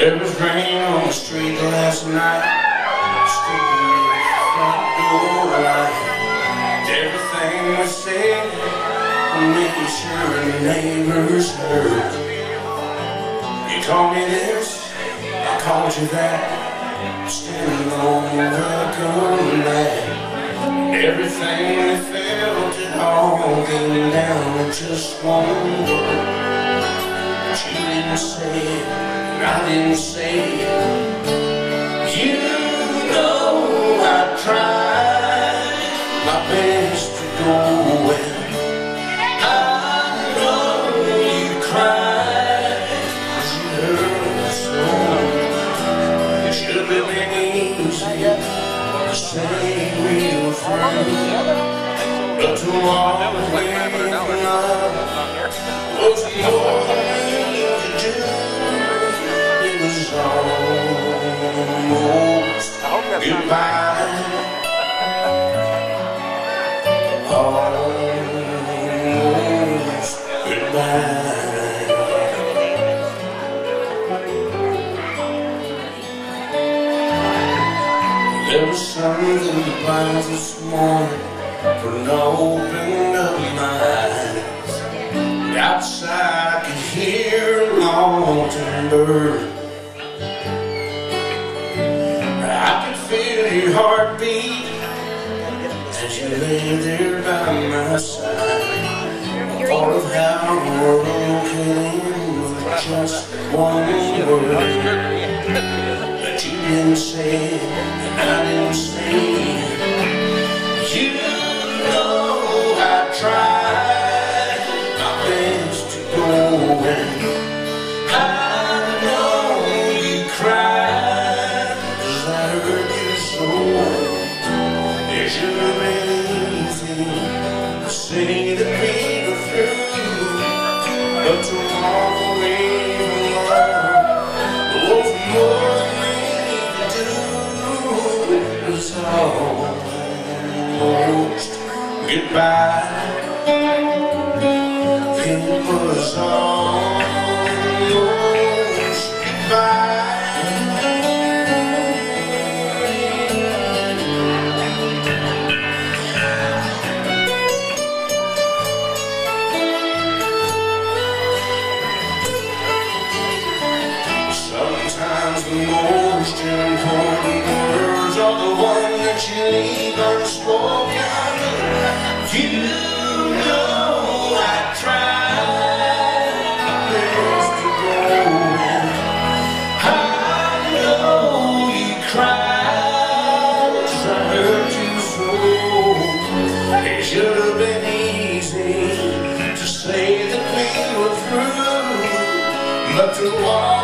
There was rain on the street last night. Street front door light Everything was said Making sure the neighbors heard. You told me this I called you that. Standing on the gun mat Everything they felt it all came down to just one word you didn't say. it I didn't say You know I tried my best to go and I know you cried. You It should have been easy to say we were through But to almost goodbye. Almost goodbye. There was something about this morning when I opened up my eyes. Outside I could hear a mountain bird lay there by my side. Thought of how the world end with just one word that you didn't say and I didn't say. You know I tried to go should have been say that we were through, but to walk away from love was more than we could do. It was almost goodbye. It was the most important words are the ones that you leave unspoken. You know I tried my best to go. I know you cried as I hurt you so. It should have been easy to say that we were through, but to walk